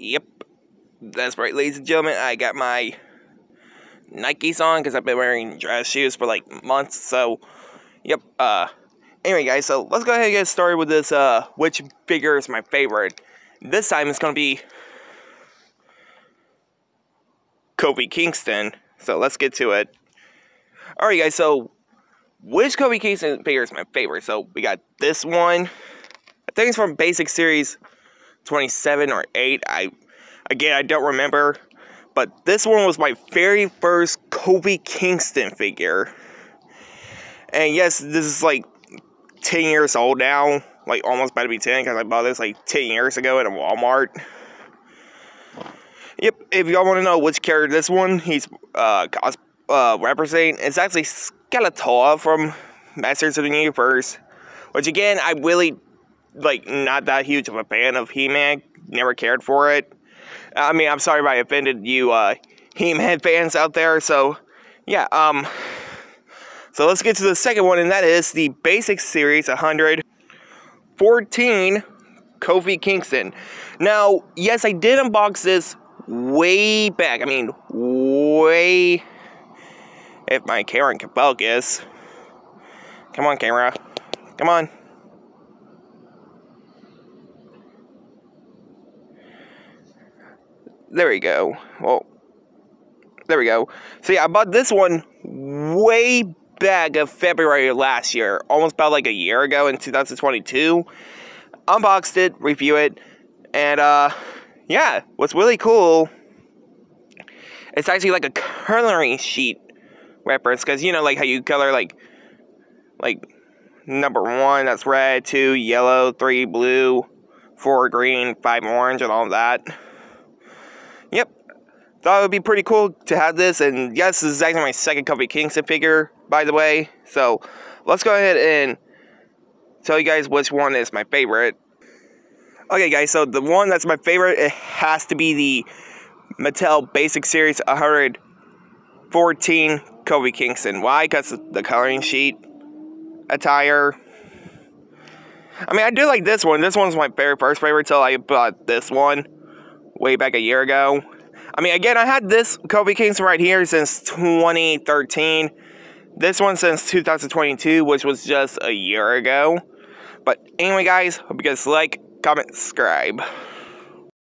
Yep, that's right, ladies and gentlemen. I got my Nikes on because I've been wearing dress shoes for like months. So, yep. Uh, anyway, guys, so let's go ahead and get started with this. Uh, which figure is my favorite? This time it's gonna be Kofi Kingston. So let's get to it. All right, guys. So which Kofi Kingston figure is my favorite? So we got this one. I think it's from Basic Series 27 or 8. I again I don't remember. But this one was my very first Kofi Kingston figure. And yes, this is like 10 years old now. Like almost about to be 10 because I bought this like 10 years ago at a Walmart. Yep, if y'all want to know which character this one he's uh, uh representing, it's actually Skeletor from Masters of the Universe. Which again, I really like not that huge of a fan of He-Man. Never cared for it. I mean, I'm sorry if I offended you uh, He-Man fans out there. So, yeah. Um. So let's get to the second one, and that is the Basic Series 114 Kofi Kingston. Now, yes, I did unbox this way back. I mean, way. If my camera can focus. Come on, camera. Come on. There we go. Well, there we go. So yeah, I bought this one way back of February last year, almost about like a year ago in 2022. Unboxed it, review it, and uh, yeah, what's really cool, it's actually like a coloring sheet reference, because you know, like how you color like, like number one, that's red, two, yellow, three, blue, four, green, five, orange, and all that. Thought it would be pretty cool to have this, and yes, this is actually my second Kofi Kingston figure, by the way. So, let's go ahead and tell you guys which one is my favorite. Okay, guys, so the one that's my favorite, it has to be the Mattel Basic Series 114 Kofi Kingston. Why? Because the coloring sheet attire. I mean, I do like this one. This one's my very first favorite till I bought this one way back a year ago. I mean, again, I had this Kofi Kingston right here since 2013. This one since 2022, which was just a year ago. But anyway, guys, hope you guys like, comment, subscribe.